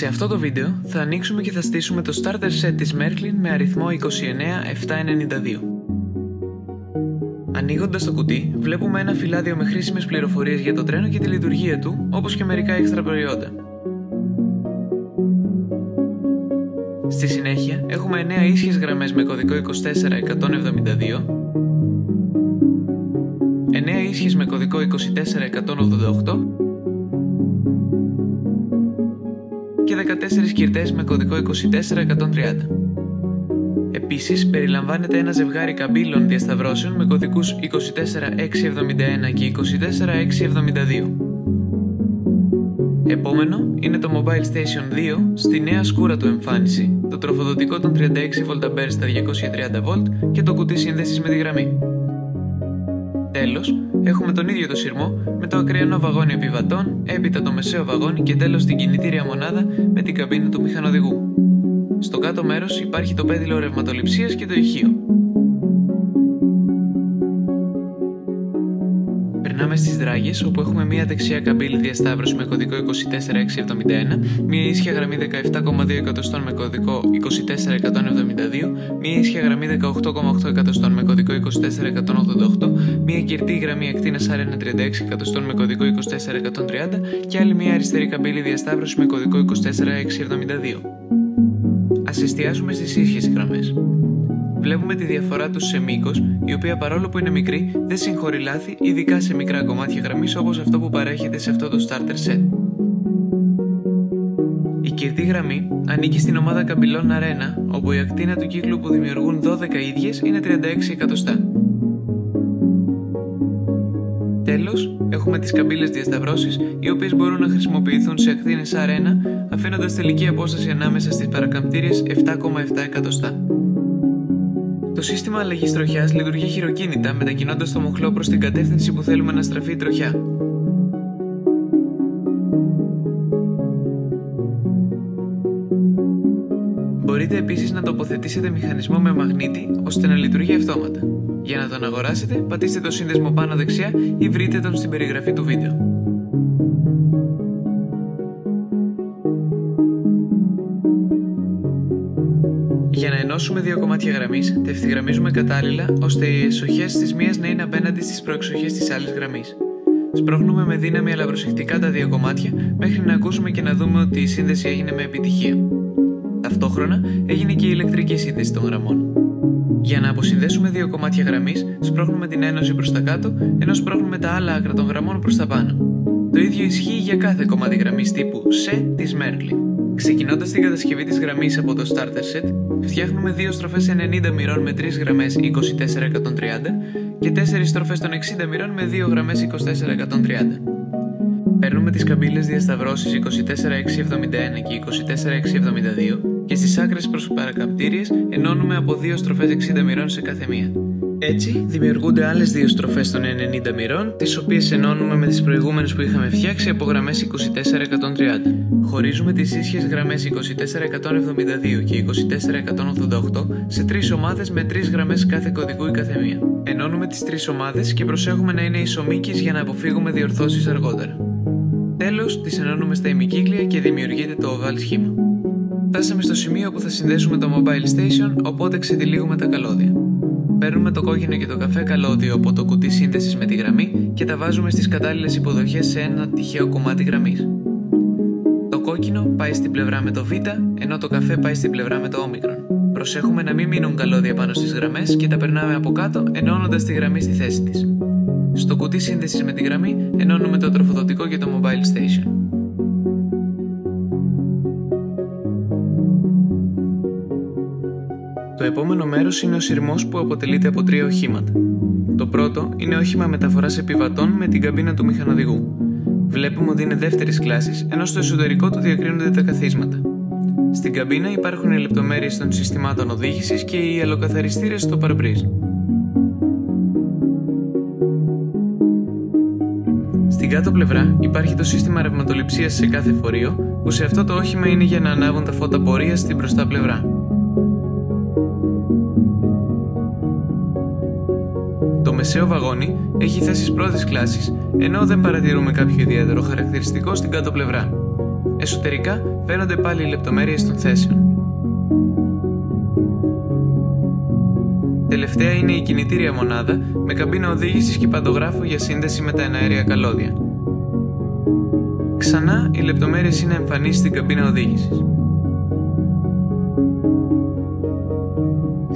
Σε αυτό το βίντεο θα ανοίξουμε και θα στήσουμε το starter set της Merklin με αριθμό 29792. Ανοίγοντας το κουτί, βλέπουμε ένα φυλάδιο με χρήσιμες πληροφορίες για το τρένο και τη λειτουργία του, όπως και μερικά έξτρα προϊόντα. Στη συνέχεια, έχουμε 9 ίσχυες γραμμές με κωδικό 24172, 9 ίσχυες με κωδικό 24188 και 14 κυρτές με κωδικό 24130. Επίσης, περιλαμβάνεται ένα ζευγάρι καμπύλων διασταυρώσεων με κωδικούς 24671 και 24672. Επόμενο είναι το Mobile Station 2 στη νέα σκούρα του εμφάνιση, το τροφοδοτικό των 36V στα 230V και το κουτί σύνδεσης με τη γραμμή. Τέλος, έχουμε τον ίδιο το σειρμό με το ακριανό βαγόνι επιβατών, έπειτα το μεσαίο βαγόνι και τέλος την κινητήρια μονάδα με την καμπίνα του μηχανοδηγού. Στο κάτω μέρος υπάρχει το πέδιλο ρευματοληψίας και το ηχείο. Περνάμε στις δράγες όπου έχουμε μία δεξιά καμπύλη διασταύρωση με κωδικό 24671, μία ίσια γραμμή 17,2 εκατοστών με κωδικό 24172, μία ίσια γραμμή 18,8 εκατοστών με κωδικό 24188, μία κυρτή γραμμή ακτίνας R1 36 εκατοστών με κωδικό 24130 και άλλη μία αριστερή καμπύλη διασταύρωση με κωδικό 24672. Α εστιάσουμε στις ίσχυε γραμμές. Βλέπουμε τη διαφορά τους σε μήκος, η οποία παρόλο που είναι μικρή, δεν συγχωρεί λάθη, ειδικά σε μικρά κομμάτια γραμμής όπως αυτό που παρέχεται σε αυτό το starter set. Η κυρτή γραμμή ανήκει στην ομάδα καμπυλών Arena, όπου η ακτίνα του κύκλου που δημιουργούν 12 ίδιες είναι 36 εκατοστά. Τέλος, έχουμε τις καμπύλες διασταυρώσεις, οι οποίες μπορούν να χρησιμοποιηθούν σε ακτίνες R1, αφήνοντας τελική απόσταση ανάμεσα στις παρακαμπτήριες 7,7 εκατοστά. Το σύστημα αλλαγής τροχιάς λειτουργεί χειροκίνητα, μετακινώντας το μοχλό προς την κατεύθυνση που θέλουμε να στραφεί η τροχιά. Μπορείτε επίσης να τοποθετήσετε μηχανισμό με μαγνήτη ώστε να λειτουργεί αυτόματα. Για να τον αγοράσετε, πατήστε το σύνδεσμο πάνω δεξιά ή βρείτε τον στην περιγραφή του βίντεο. Ενώσουμε δύο κομμάτια γραμμής, τα ευθυγραμμίζουμε κατάλληλα ώστε οι εσοχές της μίας να είναι απέναντι στις προεξοχές της άλλης γραμμής. Σπρώχνουμε με δύναμη αλλά προσεκτικά τα δύο κομμάτια μέχρι να ακούσουμε και να δούμε ότι η σύνδεση έγινε με επιτυχία. Ταυτόχρονα έγινε και η ηλεκτρική σύνδεση των γραμμών. Για να αποσυνδέσουμε δύο κομμάτια γραμμής, σπρώχνουμε την ένωση προς τα κάτω, ενώ σπρώχνουμε τα άλλα άκρα των γραμμών προς τα πάνω. Το ίδιο ισχύει για κάθε κομμάτι γραμμής τύπου SE της Merklin. Ξεκινώντας την κατασκευή της γραμμής από το starter set, φτιάχνουμε δύο στροφές 90 μοιρών με 3 γραμμές 2430 και 4 στροφές των 60 μοιρών με 2 γραμμές 2430. Παίρνουμε τις καμπύλες διασταυρώσεις 24671 και 24672 και στις άκρες προς παρακαμπτήριες ενώνουμε από δύο στροφές 60 μοιρών σε κάθε μία. Έτσι, δημιουργούνται άλλες δύο στροφές των 90 μοιρών, τις οποίες ενώνουμε με τις προηγούμενες που είχαμε φτιάξει από γραμμές 2430. Χωρίζουμε τις ίσχυε γραμμές 24172 και 24188 σε τρεις ομάδες με τρεις γραμμές κάθε κωδικού η καθεμία. Ενώνουμε τις τρεις ομάδες και προσέχουμε να είναι ισομήκε για να αποφύγουμε διορθώσεις αργότερα. Τέλος, τις ενώνουμε στα ημικύκλια και δημιουργείται το oval σχήμα. Φτάσαμε στο σημείο που θα συνδέσουμε το mobile station, οπότε ξετυλίγουμε τα καλώδια. Παίρνουμε το κόκκινο και το καφέ καλώδιο από το κουτί σύνδεσης με τη γραμμή και τα βάζουμε στις κατάλληλες υποδοχές σε ένα τυχαίο κομμάτι γραμμής. Το κόκκινο πάει στην πλευρά με το β, ενώ το καφέ πάει στην πλευρά με το όμικρον. Προσέχουμε να μην μείνουν καλώδια πάνω στις γραμμές και τα περνάμε από κάτω, ενώνοντας τη γραμμή στη θέση της. Στο κουτί σύνδεσης με τη γραμμή ενώνουμε το τροφοδοτικό και το mobile station. Το επόμενο μέρος είναι ο σειρμός που αποτελείται από τρία οχήματα. Το πρώτο είναι όχημα μεταφοράς επιβατών με την καμπίνα του μηχανοδηγού. Βλέπουμε ότι είναι δεύτερης κλάσης, ενώ στο εσωτερικό του διακρίνονται τα καθίσματα. Στην καμπίνα υπάρχουν οι λεπτομέρειες των συστημάτων οδήγησης και οι αλλοκαθαριστήρε στο παρμπρίζ. Στην κάτω πλευρά υπάρχει το σύστημα ρευματοληψίας σε κάθε φορείο, που σε αυτό το όχημα είναι για να ανάβουν τα φώτα πορεία στην μπροστά πλευρά. Μεσαίο βαγόνι έχει θέσει πρώτη κλάση, ενώ δεν παρατηρούμε κάποιο ιδιαίτερο χαρακτηριστικό στην κάτω πλευρά. Εσωτερικά φαίνονται πάλι οι λεπτομέρειες των θέσεων. Τελευταία είναι η κινητήρια μονάδα με καμπίνα οδήγησης και παντογράφο για σύνδεση με τα εναέρια καλώδια. Ξανά, οι λεπτομέρειες είναι εμφανείς στην καμπίνα οδήγησης.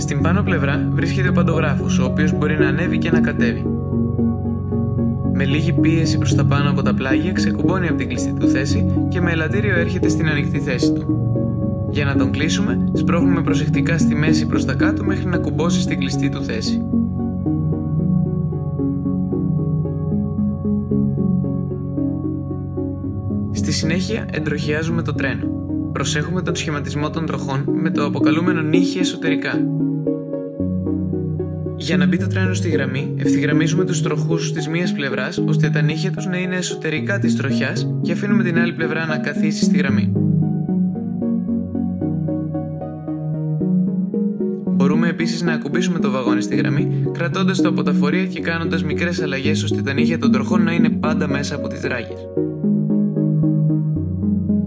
Στην πάνω πλευρά βρίσκεται ο παντογράφος, ο οποίος μπορεί να ανέβει και να κατέβει. Με λίγη πίεση προς τα πάνω από τα πλάγια ξεκουμπώνει από την κλειστή του θέση και με ελαττήριο έρχεται στην ανοιχτή θέση του. Για να τον κλείσουμε, σπρώχνουμε προσεκτικά στη μέση προς τα κάτω μέχρι να κουμπώσει στην κλειστή του θέση. Στη συνέχεια εντροχιάζουμε το τρένο. Προσέχουμε τον σχηματισμό των τροχών με το αποκαλούμενο νύχι εσωτερικά. Για να μπει το τρένο στη γραμμή, ευθυγραμμίζουμε τους τροχούς της μίας πλευράς ώστε τα νύχια τους να είναι εσωτερικά της τροχιάς και αφήνουμε την άλλη πλευρά να καθίσει στη γραμμή. Μπορούμε επίσης να ακουμπήσουμε το βαγόνι στη γραμμή, κρατώντας το από τα φορεία και κάνοντας μικρές αλλαγές ώστε τα νύχια των τροχών να είναι πάντα μέσα από τις ράγες.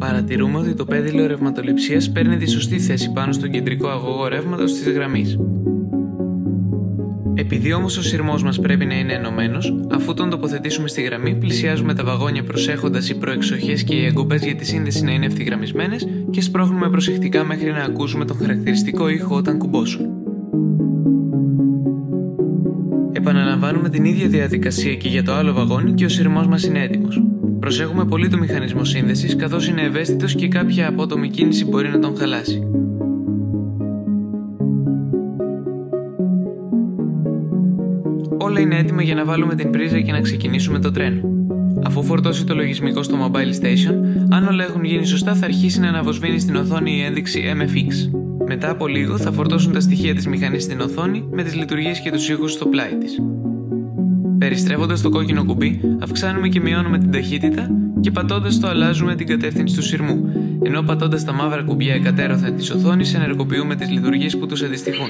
Παρατηρούμε ότι το πέδιλο ρευματοληψίας παίρνει τη σωστή θέση πάνω στον κεντρικό αγωγό ρεύματος της γραμμής. Επειδή όμως ο σειρμός μας πρέπει να είναι ενωμένος, αφού τον τοποθετήσουμε στη γραμμή, πλησιάζουμε τα βαγόνια προσέχοντας οι προεξοχές και οι εγκοπές για τη σύνδεση να είναι ευθυγραμμισμένες και σπρώχνουμε προσεκτικά μέχρι να ακούσουμε τον χαρακτηριστικό ήχο όταν κουμπώσουν. Επαναλαμβάνουμε την ίδια διαδικασία και για το άλλο βαγόνι και ο σειρμός μας είναι έτοιμος. Προσέχουμε πολύ το μηχανισμό σύνδεσης καθώς είναι ευαίσθητος και κάποια απότομη κίνηση μπορεί να τον χαλάσει. Όλα είναι έτοιμα για να βάλουμε την πρίζα και να ξεκινήσουμε το τρένο. Αφού φορτώσει το λογισμικό στο mobile station, αν όλα έχουν γίνει σωστά, θα αρχίσει να αναβοσβήνει στην οθόνη η ένδειξη MFX. Μετά από λίγο θα φορτώσουν τα στοιχεία της μηχανής στην οθόνη με τις λειτουργίες και τους ήχους στο πλάι της. Περιστρέφοντας το κόκκινο κουμπί, αυξάνουμε και μειώνουμε την ταχύτητα και πατώντας το αλλάζουμε την κατεύθυνση του σειρμού, ενώ πατώντας τα μαύρα κουμπιά εκατέρωθεν της οθόνης ενεργοποιούμε τις λειτουργίες που τους αντιστοιχούν.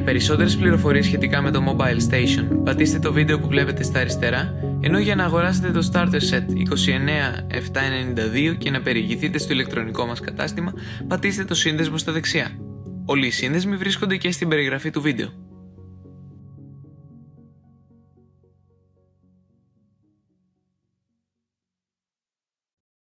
Για περισσότερες πληροφορίες σχετικά με το Mobile Station, πατήστε το βίντεο που βλέπετε στα αριστερά, ενώ για να αγοράσετε το Starter Set 29792 και να περιηγηθείτε στο ηλεκτρονικό μας κατάστημα, πατήστε το σύνδεσμο στα δεξιά. Όλοι οι σύνδεσμοι βρίσκονται και στην περιγραφή του βίντεο.